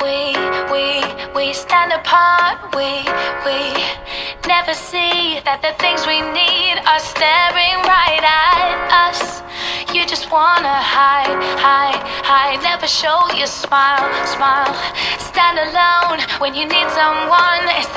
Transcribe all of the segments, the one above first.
We, we, we stand apart. We, we never see that the things we need are staring right at us. You just wanna hide, hide, hide. Never show your smile, smile. Stand alone when you need someone. It's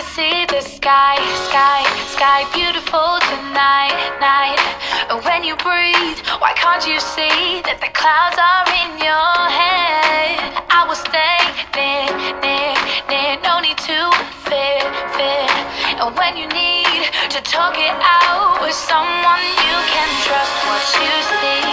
can see the sky, sky, sky, beautiful tonight, night. When you breathe, why can't you see that the clouds are in your head? I will stay near, near, near, no need to fear, fear. And when you need to talk it out with someone you can trust, what you see